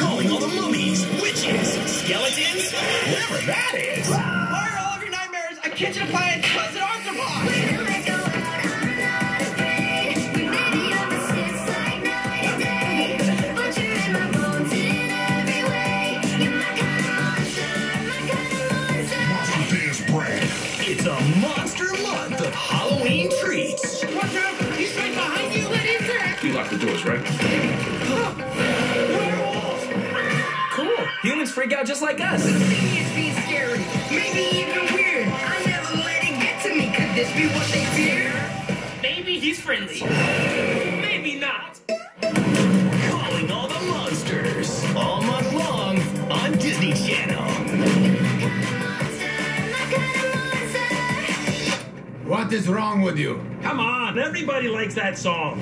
Calling all the mummies, witches, skeletons, whatever that is. Fire all of your nightmares, a kitchen appliance, cousin Arthropod! Dance brand. It's a monster month of Halloween treats. Watch out! He's right behind you! What is that? You locked the doors, right? Cool. Freak out just like us. Maybe it's being scary, maybe even weird. I never let it get to me. Could this be what they fear? Maybe he's friendly. Maybe not. Calling all the monsters all month long on Disney Channel. What is wrong with you? Come on, everybody likes that song.